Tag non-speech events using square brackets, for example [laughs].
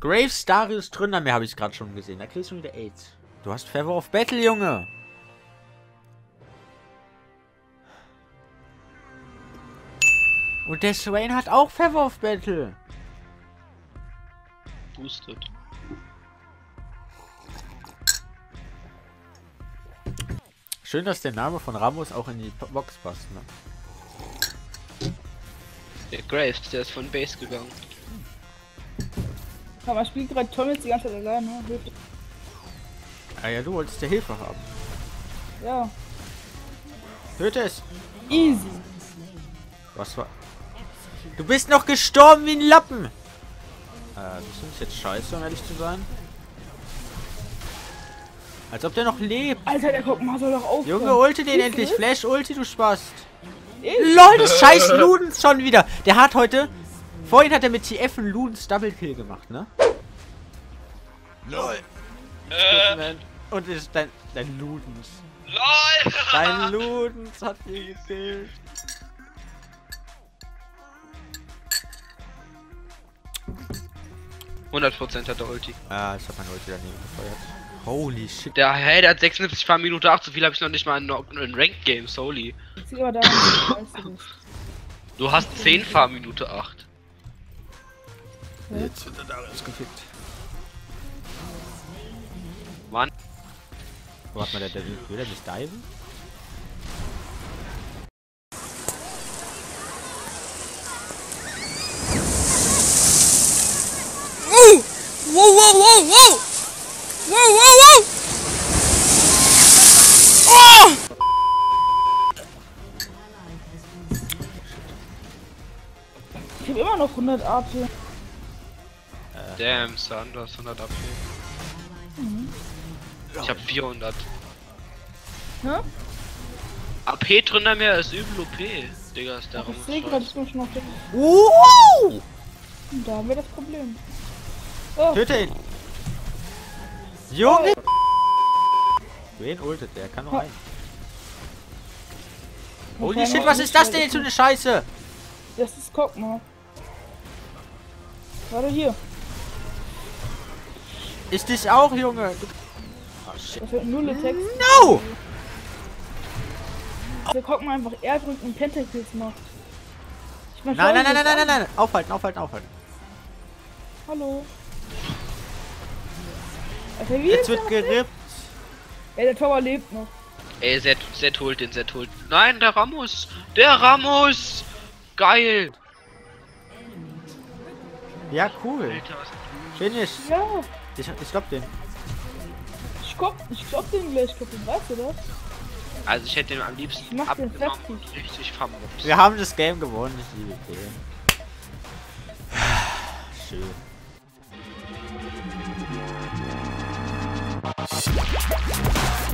Graves Darius Tründermeer habe ich gerade schon gesehen. Da kriegst du wieder AIDS. Du hast Feather of Battle, Junge. Und der Swain hat auch Feather of Battle. Boosted. Schön, dass der Name von Ramos auch in die Box passt, ne? Der Graves, der ist von Base gegangen. Aber man spielt gerade Tunnels die ganze Zeit alleine. Hilft. Ah ja, du wolltest ja Hilfe haben. Ja, Töte es. easy. Was war... Du bist noch gestorben wie ein Lappen. Äh, das ist jetzt scheiße, um ehrlich zu sein. Als ob der noch lebt. Alter, der guck mal, soll doch aufhören. Junge, ulte den endlich. Flash, ulti, du Spast. Ich? LOL, das scheiß Ludens schon wieder. Der hat heute... Vorhin hat er mit TF einen Ludens Double Kill gemacht, ne? LOL. Äh. Und ist dein, dein Ludens. LOL! Dein [laughs] Ludens hat mir gefehlt. Prozent hat der Ulti. Ah, ich hab mein Ulti daneben gefeuert. Holy shit. Der hey, der hat 76 paar Minute 8, so viel habe ich noch nicht mal in, in Ranked Games, holy. Ich zieh mal da. Du hast 10 Fahrminute 8. Ne? Jetzt wird der Darius gefickt. Mann. Warte mal, der, der will der nicht diven? Wow! Wow, wow, wow, wow! Wow, wow, wow! Ah! Ich habe immer noch 100 AP. Damn, du hast 100 AP. Ich hab 400. Hä? AP drin mehr ist übel OP. Digga, ist der Ich Raum. gerade, ich bin schon auf der. Uh! Und da haben wir das Problem. Oh, Töte ihn! Junge! Wen ultet der? Kann noch ein. Holy shit, was ist das denn jetzt für eine Scheiße? Das ist guck mal. Warte hier. Ist das auch, Junge? Du- Ah, shit. Das wird Text. No! Wir gucken einfach R drücken und Pentakills macht. Ich mein, Nein, nein, nein, nein, nein, nein, nein. Aufhalten, aufhalten, aufhalten. Hallo. Alter, wie Jetzt wird gerippt. Ey, der Tower lebt noch. Ey, Zed, Zed holt den, Zed holt. Nein, der Ramos! Der Ramos! Geil! Ja, cool. Alter, was Finish. Ja. Ich, ich glaub den. Ich glaub, ich glaub den gleich, ich glaub den weiß, oder? Also ich hätte ihn am liebsten ich mach den richtig vermutzt. Wir haben das Game gewonnen, ich liebe Game. Schön. Thank you.